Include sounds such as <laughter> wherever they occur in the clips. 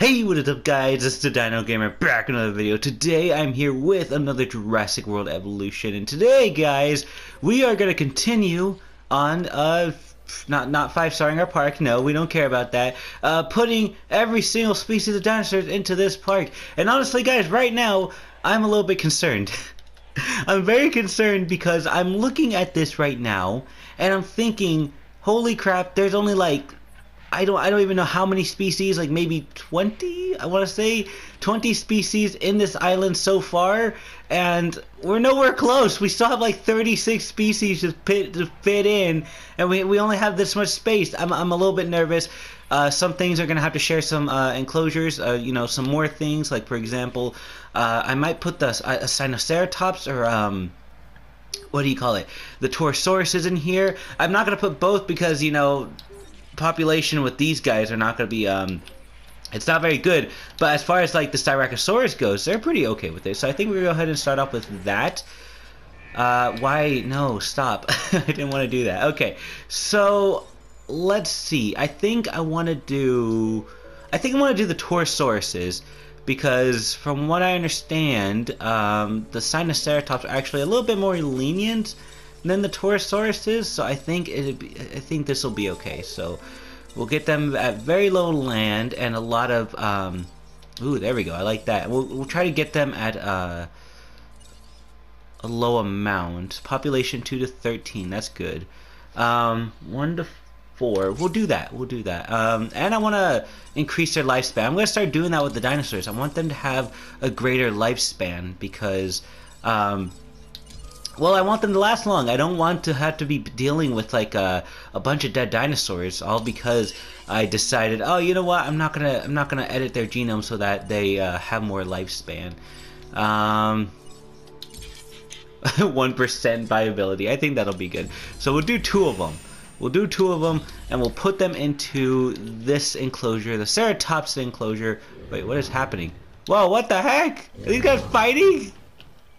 Hey, what is up guys? It's the Dino Gamer back another video. Today I'm here with another Jurassic World Evolution and today guys, we are going to continue on, uh, not not five starring our park, no, we don't care about that, uh, putting every single species of dinosaurs into this park. And honestly guys, right now, I'm a little bit concerned. <laughs> I'm very concerned because I'm looking at this right now and I'm thinking, holy crap, there's only like I don't I don't even know how many species, like maybe 20, I want to say 20 species in this island so far and we're nowhere close. We still have like 36 species to fit, to fit in and we, we only have this much space. I'm I'm a little bit nervous. Uh, some things are going to have to share some uh, enclosures, uh, you know, some more things like for example, uh, I might put the a Sinoceratops or um what do you call it? The Torosaurus is in here. I'm not going to put both because, you know, population with these guys are not going to be um it's not very good. But as far as like the Styracosaurus goes they're pretty okay with it. So I think we're gonna go ahead and start off with that. Uh why no stop. <laughs> I didn't want to do that. Okay so let's see. I think I want to do I think I want to do the Torosauruses because from what I understand um, the Sinoceratops are actually a little bit more lenient than the Torosaurus is, so I think it I think this will be okay. So we'll get them at very low land and a lot of um, ooh, there we go. I like that. We'll we'll try to get them at uh, a low amount. Population two to thirteen. That's good. Um, one to four. We'll do that. We'll do that. Um, and I want to increase their lifespan. I'm going to start doing that with the dinosaurs. I want them to have a greater lifespan because. Um, well, I want them to last long. I don't want to have to be dealing with like a, a bunch of dead dinosaurs, all because I decided, oh, you know what? I'm not gonna I'm not gonna edit their genome so that they uh, have more lifespan. Um, <laughs> one percent viability. I think that'll be good. So we'll do two of them. We'll do two of them, and we'll put them into this enclosure, the Ceratops enclosure. Wait, what is happening? Whoa, what the heck? Are these guys fighting?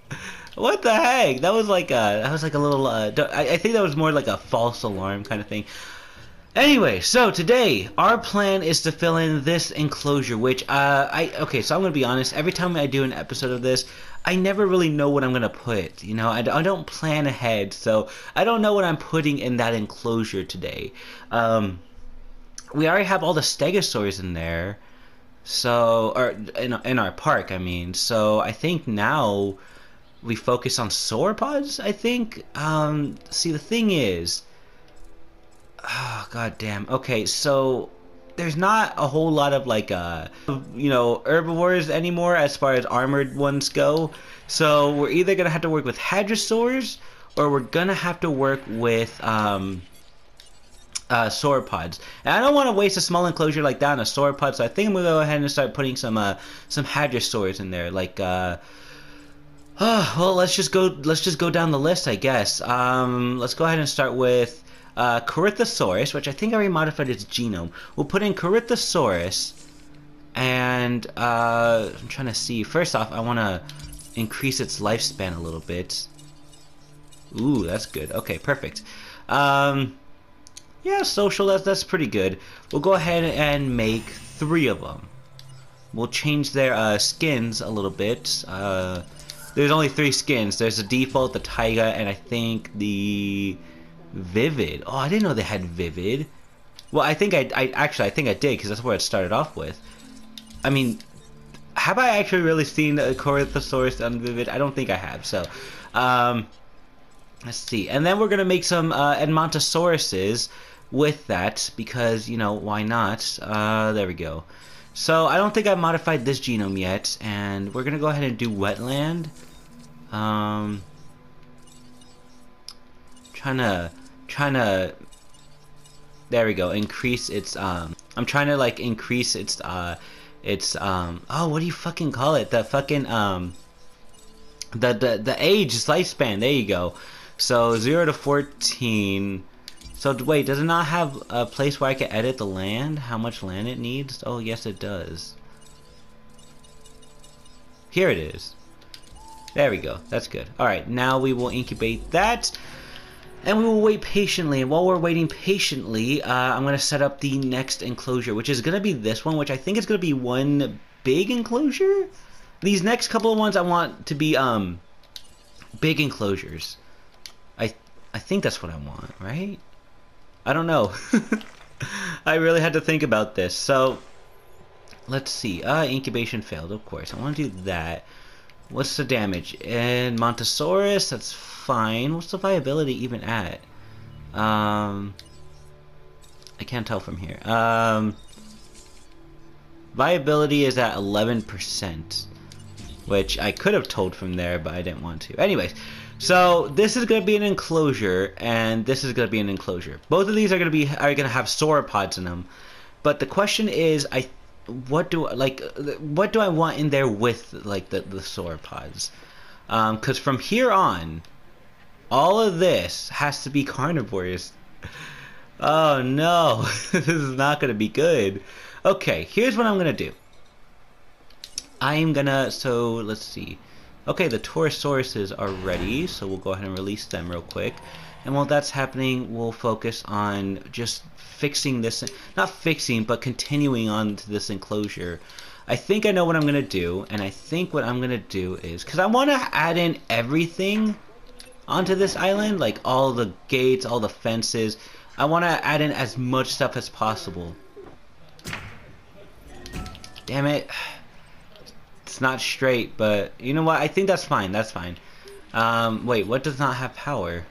<laughs> What the heck? That was like a that was like a little. Uh, I, I think that was more like a false alarm kind of thing. Anyway, so today our plan is to fill in this enclosure, which uh, I okay. So I'm gonna be honest. Every time I do an episode of this, I never really know what I'm gonna put. You know, I, I don't plan ahead, so I don't know what I'm putting in that enclosure today. Um, we already have all the stegosaurs in there, so or in in our park, I mean. So I think now we focus on sauropods, I think. Um, see, the thing is, oh, god damn. Okay, so there's not a whole lot of like, uh, you know, herbivores anymore as far as armored ones go. So we're either gonna have to work with hadrosaurs or we're gonna have to work with um, uh, sauropods. And I don't want to waste a small enclosure like that on a sauropod, so I think I'm gonna go ahead and start putting some uh, some hadrosaurs in there, like. Uh, Oh, well, let's just go. Let's just go down the list, I guess. Um, let's go ahead and start with uh, Corythosaurus, which I think I already modified its genome. We'll put in Corythosaurus, and uh, I'm trying to see. First off, I want to increase its lifespan a little bit. Ooh, that's good. Okay, perfect. Um, yeah, social. That's that's pretty good. We'll go ahead and make three of them. We'll change their uh, skins a little bit. Uh, there's only three skins. There's the default, the Taiga, and I think the Vivid. Oh, I didn't know they had Vivid. Well, I think I, I actually I think I did because that's where it started off with. I mean, have I actually really seen a Corythosaurus on Vivid? I don't think I have. So, um, let's see. And then we're gonna make some uh, Edmontosauruses with that because you know why not? Uh, there we go. So I don't think I've modified this genome yet, and we're gonna go ahead and do wetland. Um, trying to, trying to. There we go. Increase its. Um, I'm trying to like increase its. Uh, its. Um. Oh, what do you fucking call it? The fucking. Um. The the the age lifespan. There you go. So zero to fourteen. So wait, does it not have a place where I can edit the land? How much land it needs? Oh, yes it does. Here it is. There we go. That's good. Alright, now we will incubate that. And we will wait patiently. And while we're waiting patiently, uh, I'm going to set up the next enclosure, which is going to be this one, which I think is going to be one big enclosure. These next couple of ones I want to be um big enclosures. I I think that's what I want, right? I don't know. <laughs> I really had to think about this. So let's see. Uh incubation failed, of course. I want to do that. What's the damage? Edmontosaurus, that's fine. What's the viability even at? Um I can't tell from here. Um Viability is at 11%, which I could have told from there, but I didn't want to. Anyways, so this is going to be an enclosure, and this is going to be an enclosure. Both of these are going to be are going to have sauropods in them, but the question is, I what do like what do I want in there with like the the sauropods? Because um, from here on, all of this has to be carnivores. <laughs> Oh no, <laughs> this is not going to be good. Okay, here's what I'm gonna do. I'm gonna, so let's see. Okay, the Torosauruses are ready, so we'll go ahead and release them real quick. And while that's happening, we'll focus on just fixing this, not fixing, but continuing on to this enclosure. I think I know what I'm going to do, and I think what I'm going to do is, because I want to add in everything onto this island, like all the gates, all the fences. I want to add in as much stuff as possible. Damn it. It's not straight, but you know what? I think that's fine. That's fine. Um, wait, what does not have power?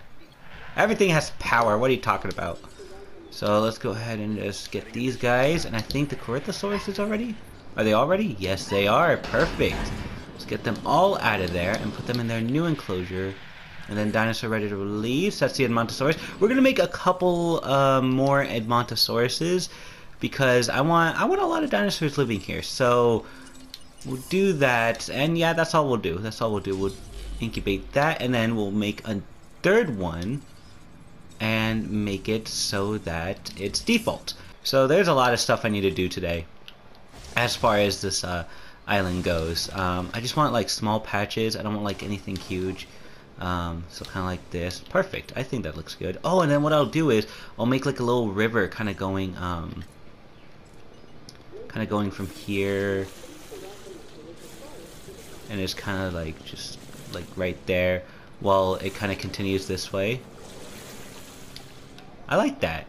Everything has power. What are you talking about? So let's go ahead and just get these guys. And I think the Corythosaurus is already? Are they all ready? Yes, they are. Perfect. Let's get them all out of there and put them in their new enclosure. And then dinosaur ready to release. That's the Edmontosaurus. We're going to make a couple uh, more Edmontosauruses because I want I want a lot of dinosaurs living here. So we'll do that, and yeah, that's all we'll do. That's all we'll do. We'll incubate that, and then we'll make a third one and make it so that it's default. So there's a lot of stuff I need to do today as far as this uh, island goes. Um, I just want like small patches. I don't want like anything huge. Um, so kind of like this. Perfect. I think that looks good. Oh, and then what I'll do is I'll make like a little river kind of going um, kind of going from here and it's kind of like just like right there while it kind of continues this way. I like that.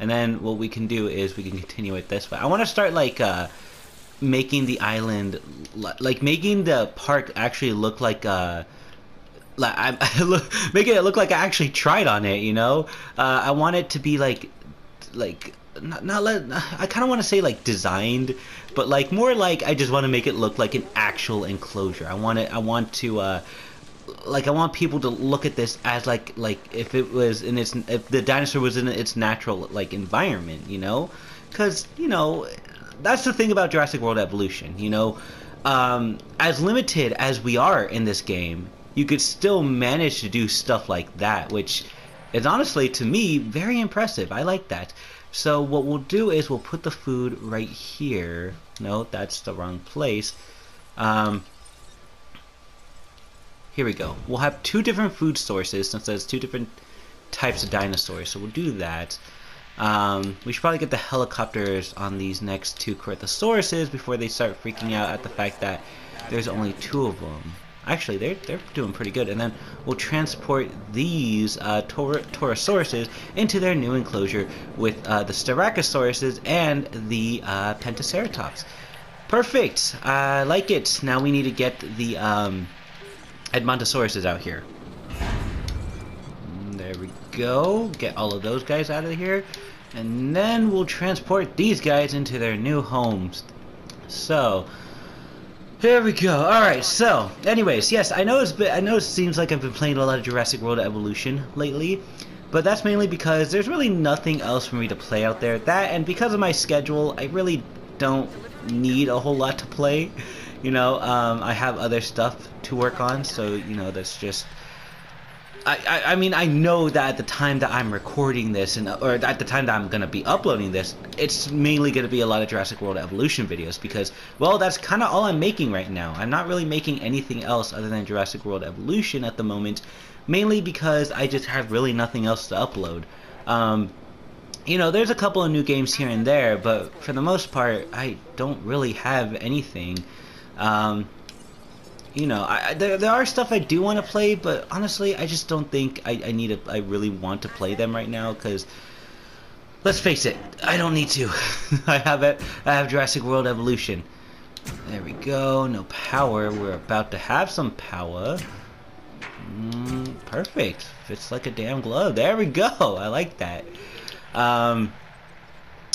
And then what we can do is we can continue it this way. I want to start like uh, making the island like making the park actually look like uh like I, I look, making it look like I actually tried on it you know? Uh, I want it to be like like not, not let I kind of want to say like designed, but like more like I just want to make it look like an actual enclosure. I want it. I want to. Uh, like I want people to look at this as like like if it was in its if the dinosaur was in its natural like environment, you know, because you know that's the thing about Jurassic World Evolution. You know, um, as limited as we are in this game, you could still manage to do stuff like that, which is honestly to me very impressive. I like that. So what we'll do is we'll put the food right here. No, that's the wrong place. Um, here we go. We'll have two different food sources since there's two different types of dinosaurs. So we'll do that. Um, we should probably get the helicopters on these next two Corythosauruses before they start freaking out at the fact that there's only two of them. Actually, they're, they're doing pretty good. And then we'll transport these uh, Tor Torosauruses into their new enclosure with uh, the Styracosaurus and the uh, Pentaceratops. Perfect. I like it. Now we need to get the um, Edmontosauruses out here. There we go. Get all of those guys out of here. And then we'll transport these guys into their new homes. So, there we go. All right. So, anyways, yes, I know it's been, I know it seems like I've been playing a lot of Jurassic World Evolution lately, but that's mainly because there's really nothing else for me to play out there. That and because of my schedule, I really don't need a whole lot to play. <laughs> You know, um, I have other stuff to work on, so you know that's just I, I, mean I know that at the time that I'm recording this and or at the time that I'm gonna be uploading this, it's mainly gonna be a lot of Jurassic World Evolution videos because well that's kind of all I'm making right now. I'm not really making anything else other than Jurassic World Evolution at the moment, mainly because I just have really nothing else to upload. Um, you know, there's a couple of new games here and there, but for the most part, I don't really have anything. Um, you know, I, there, there are stuff I do want to play, but honestly, I just don't think I, I need to, I really want to play them right now, because, let's face it, I don't need to. <laughs> I have it, I have Jurassic World Evolution. There we go, no power, we're about to have some power. Mm, perfect, fits like a damn glove, there we go, <laughs> I like that. Um,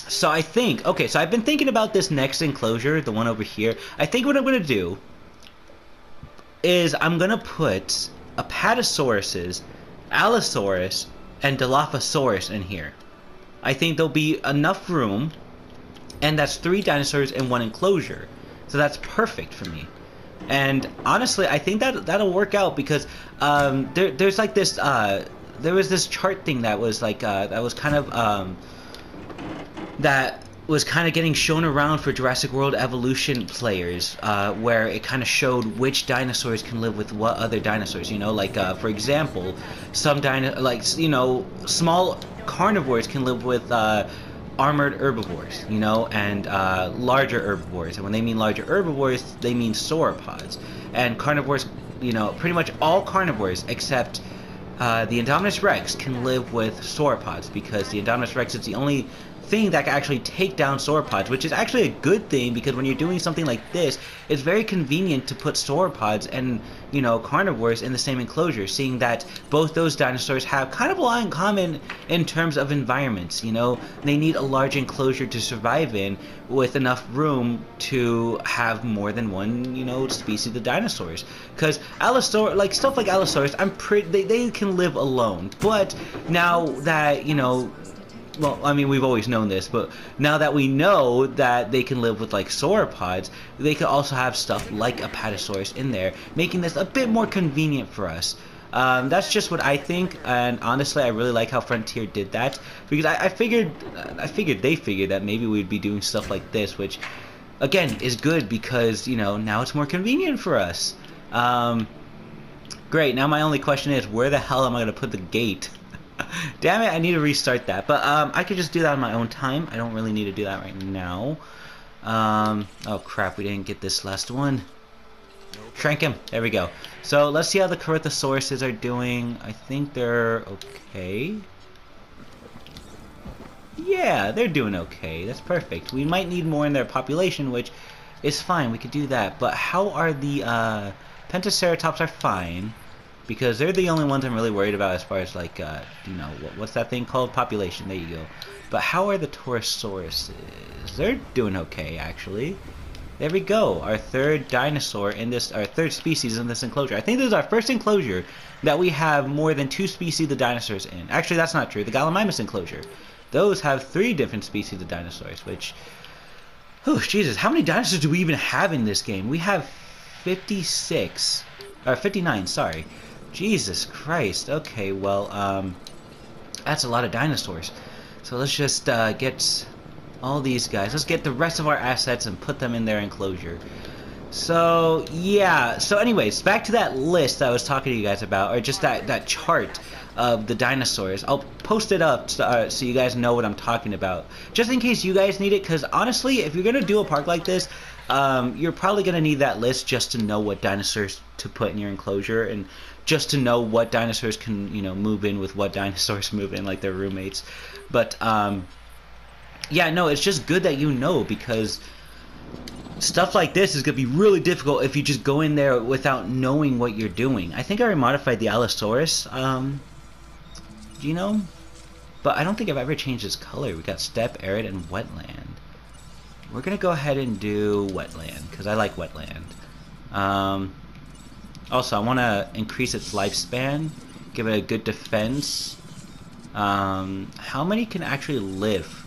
so I think, okay, so I've been thinking about this next enclosure, the one over here. I think what I'm going to do is I'm gonna put Apatosaurus, Allosaurus, and Dilophosaurus in here. I think there'll be enough room, and that's three dinosaurs in one enclosure. So that's perfect for me. And honestly, I think that that'll work out because um, there, there's like this. Uh, there was this chart thing that was like uh, that was kind of um, that was kind of getting shown around for Jurassic World Evolution players, uh, where it kind of showed which dinosaurs can live with what other dinosaurs. You know, like uh, for example, some dino like you know small carnivores can live with uh, armored herbivores. You know, and uh, larger herbivores. And when they mean larger herbivores, they mean sauropods. And carnivores, you know, pretty much all carnivores except. Uh, the Indominus Rex can live with sauropods because the Indominus Rex is the only thing that can actually take down sauropods, which is actually a good thing because when you're doing something like this, it's very convenient to put sauropods and, you know, carnivores in the same enclosure, seeing that both those dinosaurs have kind of a lot in common in terms of environments, you know? They need a large enclosure to survive in with enough room to have more than one, you know, species of dinosaurs. Because Allosaurus, like stuff like Allosaurus, I'm pretty, they, they can live alone. But now that, you know, well, I mean, we've always known this, but now that we know that they can live with like sauropods, they could also have stuff like Apatosaurus in there, making this a bit more convenient for us. Um, that's just what I think, and honestly, I really like how Frontier did that because I, I figured, I figured they figured that maybe we'd be doing stuff like this, which, again, is good because you know now it's more convenient for us. Um, great. Now my only question is, where the hell am I gonna put the gate? <laughs> Damn it, I need to restart that. But um, I could just do that on my own time. I don't really need to do that right now. Um, oh crap, we didn't get this last one. Shrink him. There we go. So let's see how the Corythosauruses are doing. I think they're okay. Yeah, they're doing okay. That's perfect. We might need more in their population, which is fine. We could do that. But how are the uh, Pentaceratops are fine because they're the only ones I'm really worried about as far as like uh, you know what, what's that thing called population. There you go. But how are the Torosauruses? They're doing okay actually. There we go. Our third dinosaur in this, our third species in this enclosure. I think this is our first enclosure that we have more than two species of dinosaurs in. Actually, that's not true. The Gallimimus enclosure. Those have three different species of dinosaurs, which... Oh, Jesus. How many dinosaurs do we even have in this game? We have 56. Or 59, sorry. Jesus Christ. Okay, well, um, that's a lot of dinosaurs. So let's just uh, get all these guys. Let's get the rest of our assets and put them in their enclosure. So, yeah. So anyways, back to that list I was talking to you guys about, or just that, that chart of the dinosaurs. I'll post it up so, uh, so you guys know what I'm talking about. Just in case you guys need it, because honestly, if you're going to do a park like this, um, you're probably going to need that list just to know what dinosaurs to put in your enclosure and just to know what dinosaurs can you know move in with what <laughs> dinosaurs move in like their roommates. But um, yeah no it's just good that you know because stuff like this is going to be really difficult if you just go in there without knowing what you're doing. I think i modified the allosaurus um, you know? But i don't think i've ever changed its color. We got steppe arid and wetland. We're gonna go ahead and do wetland because i like wetland. Um, also, I want to increase its lifespan, give it a good defense. Um, how many can actually live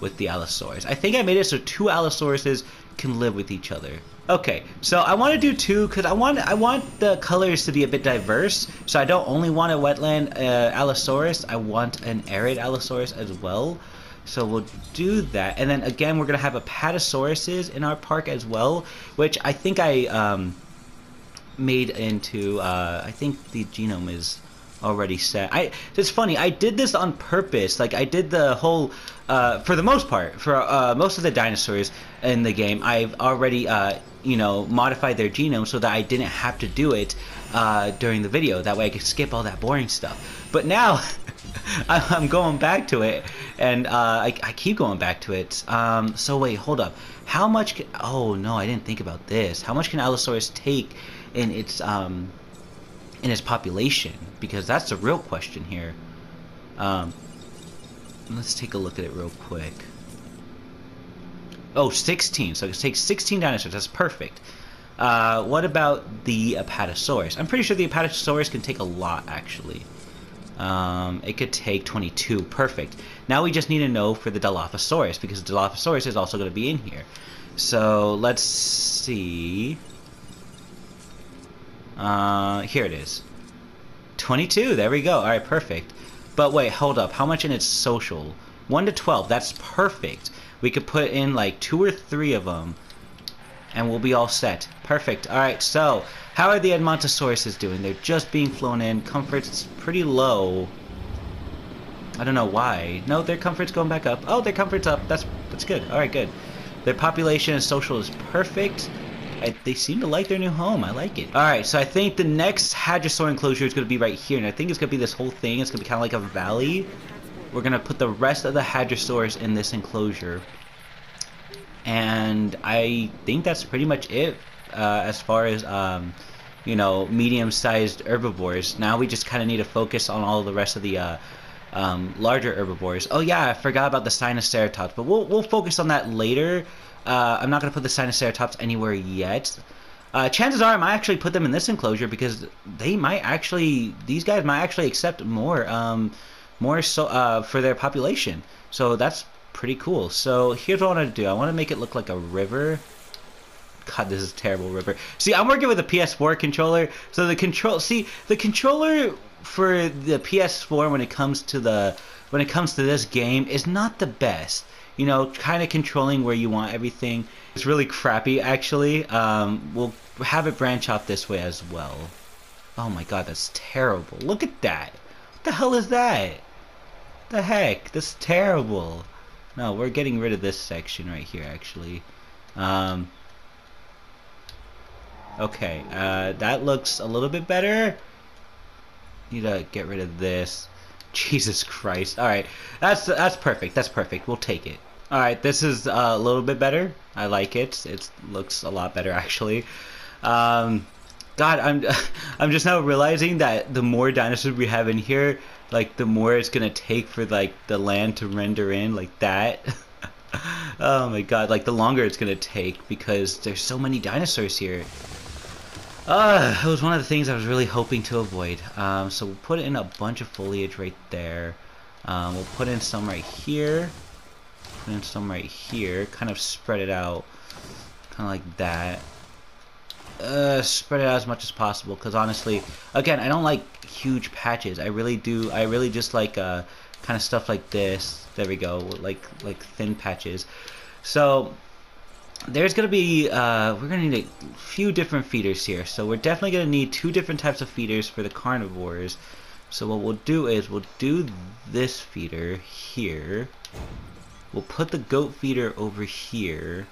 with the Allosaurus? I think I made it so two Allosauruses can live with each other. Okay, so I want to do two because I want I want the colors to be a bit diverse. So I don't only want a wetland uh, Allosaurus. I want an arid Allosaurus as well. So we'll do that, and then again we're gonna have Apatosauruses in our park as well, which I think I um, made into. Uh, I think the genome is already set. I it's funny. I did this on purpose. Like I did the whole uh, for the most part for uh, most of the dinosaurs in the game. I've already uh, you know modified their genome so that I didn't have to do it uh, during the video. That way I could skip all that boring stuff. But now. <laughs> I'm going back to it, and uh, I, I, keep going back to it. Um, so wait, hold up. How much? Can, oh no, I didn't think about this. How much can Allosaurus take in its um, in its population? Because that's the real question here. Um, let's take a look at it real quick. Oh, 16. So it takes 16 dinosaurs. That's perfect. Uh, what about the Apatosaurus? I'm pretty sure the Apatosaurus can take a lot, actually. Um, it could take 22. Perfect. Now we just need to know for the Dilophosaurus, because the Dilophosaurus is also going to be in here. So let's see. Uh, here it is. 22. There we go. All right, perfect. But wait, hold up. How much in its social? 1 to 12. That's perfect. We could put in like two or three of them, and we'll be all set. Perfect. All right, so how are the Edmontosauruses doing? They're just being flown in. Comfort's pretty low. I don't know why. No, their comfort's going back up. Oh, their comfort's up. That's that's good. All right, good. Their population and social is perfect. I, they seem to like their new home. I like it. All right, so I think the next Hadrosaur enclosure is going to be right here, and I think it's going to be this whole thing. It's going to be kind of like a valley. We're going to put the rest of the Hadrosaurs in this enclosure. And I think that's pretty much it uh, as far as, um, you know, medium-sized herbivores. Now we just kind of need to focus on all the rest of the uh, um, larger herbivores. Oh yeah, I forgot about the Sinoceratops, but we'll, we'll focus on that later. Uh, I'm not going to put the Sinoceratops anywhere yet. Uh, chances are I might actually put them in this enclosure because they might actually, these guys might actually accept more, um, more so uh, for their population. So that's pretty cool. So here's what I want to do. I want to make it look like a river. God, this is terrible river. See, I'm working with a PS4 controller, so the control. See, the controller for the PS4 when it comes to the when it comes to this game is not the best you know, kind of controlling where you want everything. It's really crappy, actually. Um, we'll have it branch out this way as well. Oh my god, that's terrible. Look at that. What the hell is that? The heck? That's terrible. No, we're getting rid of this section right here, actually. Um, okay, uh, that looks a little bit better. Need to get rid of this. Jesus Christ. Alright, that's that's perfect. That's perfect. We'll take it. Alright, this is uh, a little bit better. I like it. It looks a lot better, <laughs> actually. Um, God, I'm <laughs> I'm just now realizing that the more dinosaurs we have in here, like the more it's gonna take for like the land to render in like that. <laughs> oh my god, like the longer it's gonna take because there's so many dinosaurs here. Uh, it was one of the things I was really hoping to avoid. Um, so we'll put in a bunch of foliage right there. Um, we'll put in some right here. Put in some right here. Kind of spread it out. Kind of like that. Uh, spread it out as much as possible because honestly, again, I don't like huge patches. I really do. I really just like uh, kind of stuff like this. There we go. Like like thin patches. So there's going to be, uh, we're going to need a few different feeders here. So we're definitely going to need two different types of feeders for the carnivores. So what we'll do is we'll do this feeder here. We'll put the goat feeder over here.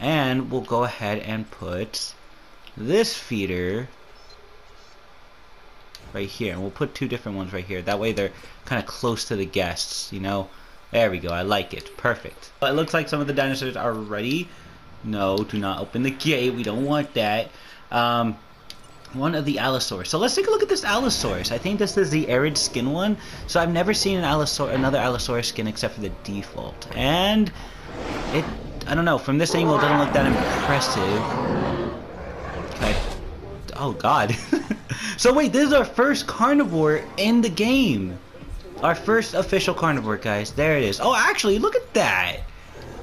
And we'll go ahead and put this feeder right here. And we'll put two different ones right here. That way they're kind of close to the guests, you know. There we go. I like it. Perfect. It looks like some of the dinosaurs are ready. No, do not open the gate. We don't want that. Um, one of the Allosaurus. So let's take a look at this Allosaurus. I think this is the arid skin one. So I've never seen an Allosaurus, another Allosaurus skin except for the default. And it, I don't know, from this angle it doesn't look that impressive. Okay. Oh god. <laughs> so wait, this is our first carnivore in the game. Our first official carnivore, guys. There it is. Oh, actually, look at that.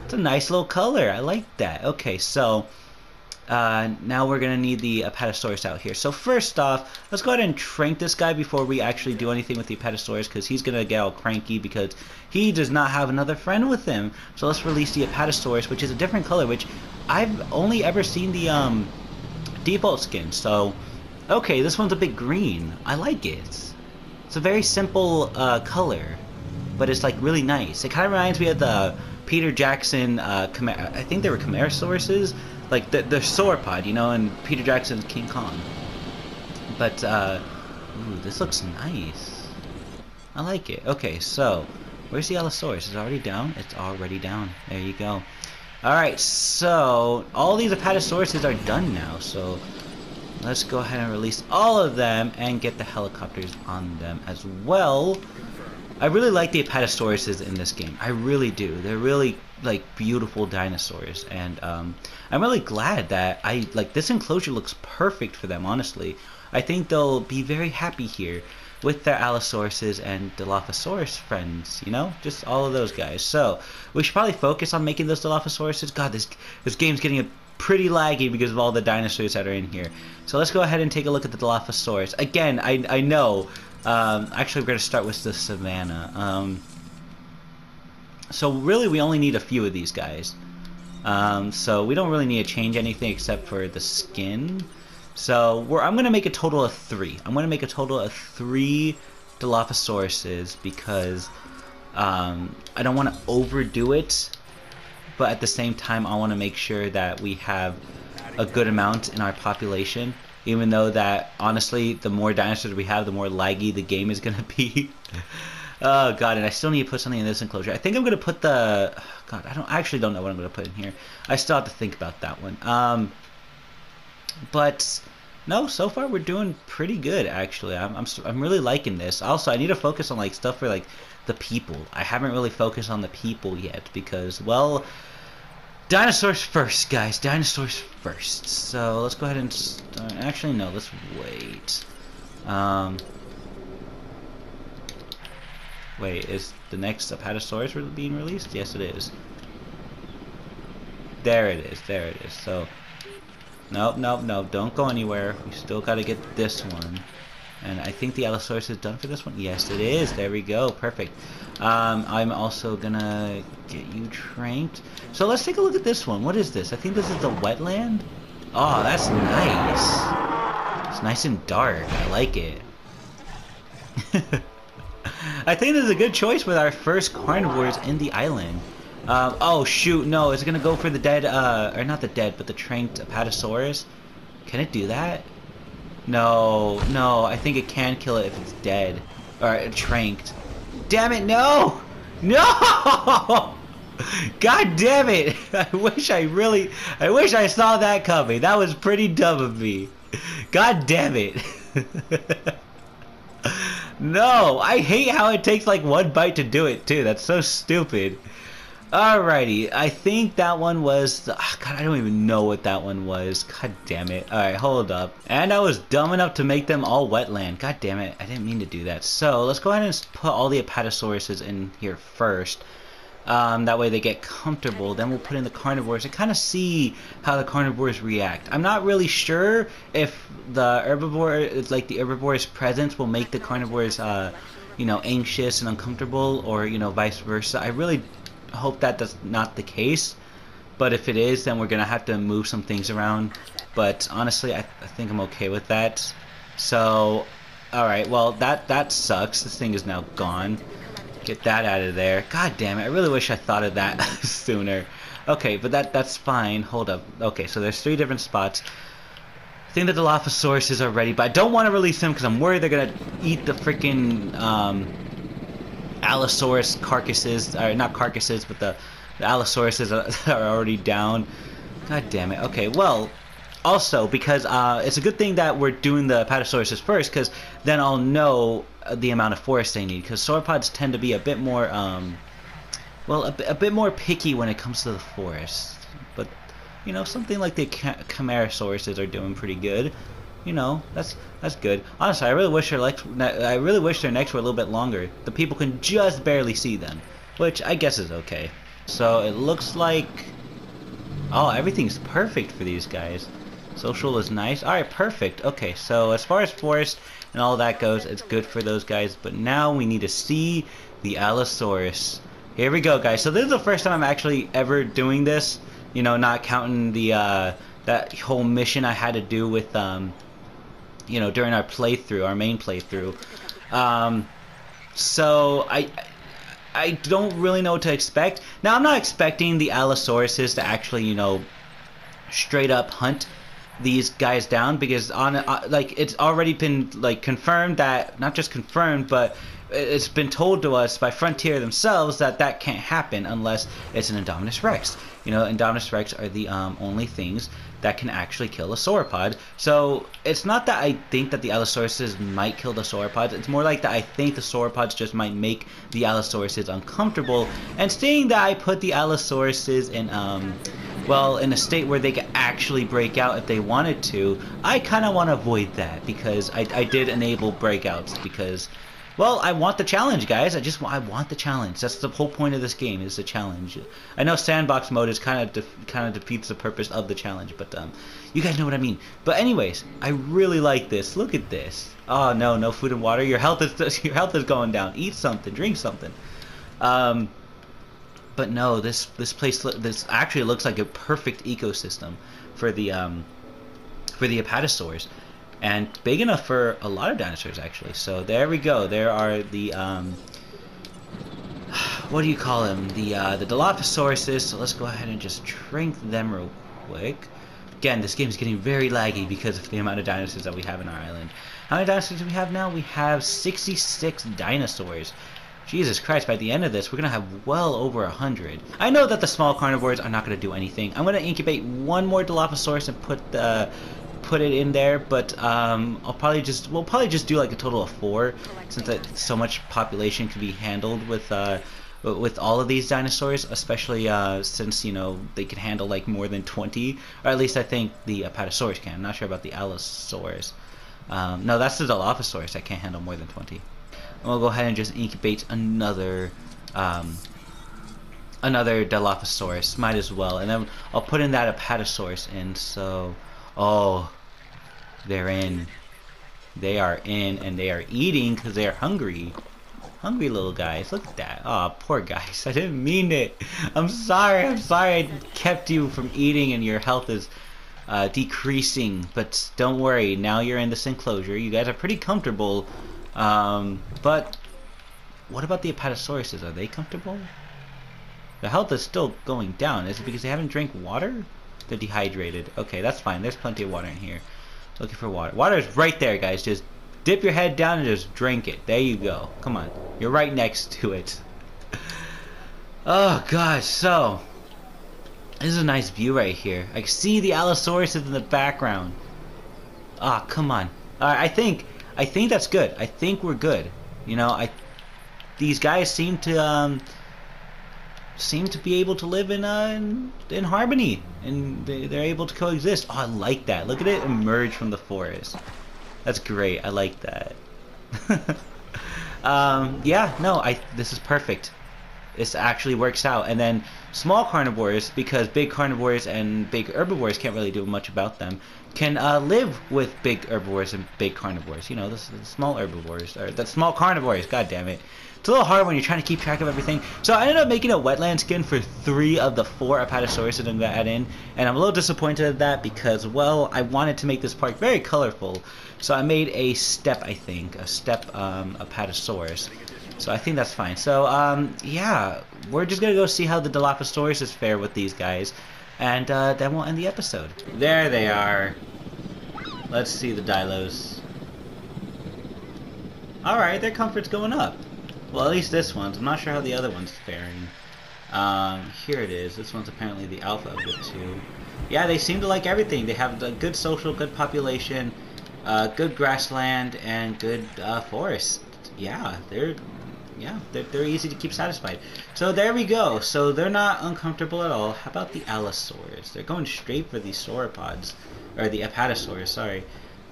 It's a nice little color. I like that. Okay, so uh, now we're gonna need the Apatosaurus out here. So first off, let's go ahead and trank this guy before we actually do anything with the Apatosaurus because he's gonna get all cranky because he does not have another friend with him. So let's release the Apatosaurus, which is a different color, which I've only ever seen the um, default skin. So, okay, this one's a bit green. I like it. It's a very simple uh, color, but it's like really nice. It kind of reminds me of the Peter Jackson, uh, I think they were Chimaerasauruses, like the, the sauropod, you know, and Peter Jackson's King Kong. But, uh, ooh, this looks nice. I like it. Okay, so, where's the Allosaurus? Is it already down? It's already down. There you go. Alright, so, all these Apatosauruses are done now, so let's go ahead and release all of them and get the helicopters on them as well. I really like the Apatosauruses in this game. I really do. They're really like beautiful dinosaurs, and um, I'm really glad that I like this enclosure looks perfect for them. Honestly, I think they'll be very happy here with their Allosauruses and Dilophosaurus friends. You know, just all of those guys. So we should probably focus on making those Dilophosauruses. God, this this game's getting a pretty laggy because of all the dinosaurs that are in here. So let's go ahead and take a look at the Dilophosaurus. Again, I I know um, actually, we're going to start with the Savannah. Um, so really, we only need a few of these guys. Um, so we don't really need to change anything except for the skin. So I'm going to make a total of three. I'm going to make a total of three Dilophosauruses because um, I don't want to overdo it. But at the same time, I want to make sure that we have a good amount in our population even though that honestly the more dinosaurs we have the more laggy the game is gonna <laughs> be. Oh god and I still need to put something in this enclosure. I think I'm gonna put the <sighs> god I don't I actually don't know what I'm gonna put in here. I still have to think about that one. Um but no so far we're doing pretty good actually. I'm, I'm, I'm really liking this. Also I need to focus on like stuff for like the people. I haven't really focused on the people yet because well Dinosaurs first, guys. Dinosaurs first. So let's go ahead and start. Actually, no. Let's wait. Um, wait, is the next Apatosaurus being released? Yes, it is. There it is. There it is. So, nope, nope, nope. Don't go anywhere. We still got to get this one. And I think the Allosaurus is done for this one. Yes, it is. There we go. Perfect. Um, I'm also gonna get you tranked. So let's take a look at this one. What is this? I think this is the wetland. Oh, that's nice. It's nice and dark. I like it. <laughs> I think this is a good choice with our first carnivores in the island. Um, oh shoot, no, it's gonna go for the dead, uh, or not the dead, but the tranked Apatosaurus. Can it do that? No, no, I think it can kill it if it's dead. Or uh, tranked. Damn it, no! No! <laughs> God damn it! <laughs> I wish I really, I wish I saw that coming. That was pretty dumb of me. God damn it. <laughs> no, I hate how it takes like one bite to do it too. That's so stupid. Alrighty, I think that one was, oh God, I don't even know what that one was. God damn it. Alright, hold up. And I was dumb enough to make them all wetland. God damn it, I didn't mean to do that. So, let's go ahead and put all the Apatosauruses in here first. Um, that way they get comfortable. Then we'll put in the carnivores and kind of see how the carnivores react. I'm not really sure if the herbivore, like the herbivore's presence, will make the carnivores, uh, you know, anxious and uncomfortable, or you know, vice versa. I really hope that that's not the case. But if it is, then we're gonna have to move some things around. But honestly, I, I think I'm okay with that. So, all right. Well, that that sucks. This thing is now gone. Get that out of there. God damn it! I really wish I thought of that <laughs> sooner. Okay, but that that's fine. Hold up. Okay, so there's three different spots. I think that the Dilophosaurus is already, but I don't want to release them because I'm worried they're gonna eat the freaking um, Allosaurus carcasses, or not carcasses, but the, the Allosauruses <laughs> are already down. God damn it. Okay, well, also because uh, it's a good thing that we're doing the Apatosauruses first, because then I'll know the amount of forest they need. Because sauropods tend to be a bit more, um, well, a, a, bit more picky when it comes to the forest. But you know, something like the Chimaerasauruses are doing pretty good you know, that's that's good. Honestly, I really wish their legs, I really wish their necks were a little bit longer. The people can just barely see them, which I guess is okay. So it looks like... Oh, everything's perfect for these guys. Social is nice. Alright, perfect. Okay, so as far as forest and all that goes, it's good for those guys. But now we need to see the Allosaurus. Here we go, guys. So this is the first time I'm actually ever doing this. You know, not counting the uh, that whole mission I had to do with, um, you know, during our playthrough, our main playthrough. Um, so I I don't really know what to expect. Now, I'm not expecting the Allosauruses to actually, you know, straight up hunt these guys down because on uh, like it's already been like confirmed that not just confirmed but it's been told to us by Frontier themselves that that can't happen unless it's an Indominus Rex. You know, Indominus Rex are the um, only things that can actually kill a sauropod. So it's not that I think that the Allosauruses might kill the sauropods. It's more like that I think the sauropods just might make the Allosauruses uncomfortable. And seeing that I put the Allosauruses in, um, well, in a state where they could actually break out if they wanted to, I kind of want to avoid that because I, I did enable breakouts because well, I want the challenge, guys. I just I want the challenge. That's the whole point of this game is the challenge. I know sandbox mode is kind of kind of defeats the purpose of the challenge, but um, you guys know what I mean. But anyways, I really like this. Look at this. Oh no, no food and water. Your health is <laughs> your health is going down. Eat something, drink something. Um, but no, this this place this actually looks like a perfect ecosystem for the um for the apatosaurs and big enough for a lot of dinosaurs actually. So there we go. There are the um, <sighs> what do you call them? The uh, the Dilophosaurus. So let's go ahead and just drink them real quick. Again, this game is getting very laggy because of the amount of dinosaurs that we have in our island. How many dinosaurs do we have now? We have 66 dinosaurs. Jesus Christ, by the end of this, we're going to have well over 100. I know that the small carnivores are not going to do anything. I'm going to incubate one more Dilophosaurus and put the put it in there, but um, I'll probably just we'll probably just do like a total of four, since that so much population can be handled with uh, with all of these dinosaurs, especially uh, since you know they can handle like more than 20, or at least I think the Apatosaurus can. I'm not sure about the Allosaurus. Um, no, that's the Dilophosaurus that can't handle more than 20. And we'll go ahead and just incubate another um, another Dilophosaurus. Might as well, and then I'll put in that Apatosaurus in. So, oh, they're in. They are in and they are eating because they're hungry. Hungry little guys. Look at that. Oh, poor guys. <laughs> I didn't mean it. I'm sorry. I'm sorry I kept you from eating and your health is uh, decreasing. But don't worry. Now you're in this enclosure. You guys are pretty comfortable. Um, but what about the Apatosauruses? Are they comfortable? The health is still going down. Is it because they haven't drank water? They're dehydrated. Okay, that's fine. There's plenty of water in here. Looking for water. Water is right there, guys. Just dip your head down and just drink it. There you go. Come on. You're right next to it. <laughs> oh, gosh. So, this is a nice view right here. I see the Allosaurus in the background. Ah, oh, come on. I think, I think that's good. I think we're good. You know, I, these guys seem to, um, seem to be able to live in uh, in, harmony, and they, they're able to coexist. Oh, I like that. Look at it emerge from the forest. That's great. I like that. <laughs> um, yeah, no, I this is perfect. This actually works out. And then small carnivores, because big carnivores and big herbivores can't really do much about them, can uh, live with big herbivores and big carnivores. You know, the, the small herbivores or the small carnivores. God damn it. It's a little hard when you're trying to keep track of everything. So I ended up making a wetland skin for three of the four Apatosaurus that I'm going to add in. And I'm a little disappointed at that because, well, I wanted to make this park very colorful. So I made a steppe, I think, a steppe um, Apatosaurus. So I think that's fine. So, um, yeah, we're just going to go see how the Dilophosaurus is fair with these guys. And uh, then we'll end the episode. There they are. Let's see the Dilos. Alright, their comfort's going up. Well, at least this one's. I'm not sure how the other one's faring. Um, here it is. This one's apparently the alpha of the two. Yeah, they seem to like everything. They have a good social, good population, uh, good grassland, and good uh, forest. Yeah, they're yeah, they're, they're easy to keep satisfied. So there we go. So they're not uncomfortable at all. How about the allosaurs? They're going straight for the sauropods, or the apatosaurs, sorry.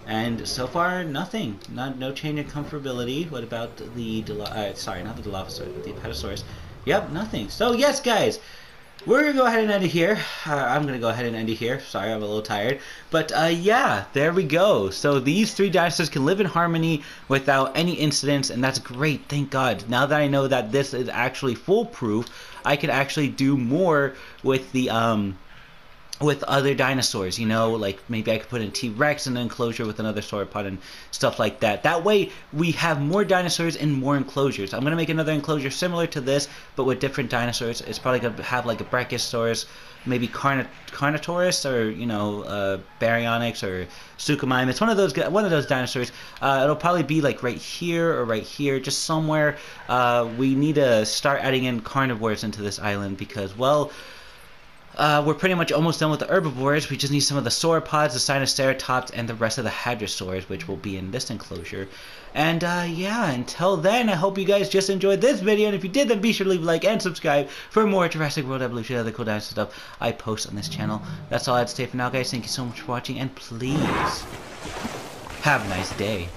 And so far, nothing. Not no change in comfortability. What about the uh, sorry, not the Dilophosaurus, but the Apatosaurus? Yep, nothing. So yes, guys, we're gonna go ahead and end it here. Uh, I'm gonna go ahead and end it here. Sorry, I'm a little tired, but uh, yeah, there we go. So these three dinosaurs can live in harmony without any incidents, and that's great. Thank God. Now that I know that this is actually foolproof, I can actually do more with the um with other dinosaurs, you know, like maybe I could put in T-Rex in an enclosure with another sauropod and stuff like that. That way we have more dinosaurs in more enclosures. I'm to make another enclosure similar to this, but with different dinosaurs. It's probably to have like a Brachiosaurus, maybe Carn Carnotaurus, or, you know, uh, Baryonyx, or Suchomimus. It's one of those, one of those dinosaurs. Uh, it'll probably be like right here or right here, just somewhere. Uh, we need to start adding in carnivores into this island because, well, uh, we're pretty much almost done with the herbivores. We just need some of the sauropods, the Sinoceratops, and the rest of the hadrosaurs, which will be in this enclosure. And uh, yeah, until then, I hope you guys just enjoyed this video. And if you did, then be sure to leave a like and subscribe for more Jurassic World Evolution and other cool dinosaur stuff I post on this channel. That's all I had to say for now, guys. Thank you so much for watching, and please have a nice day.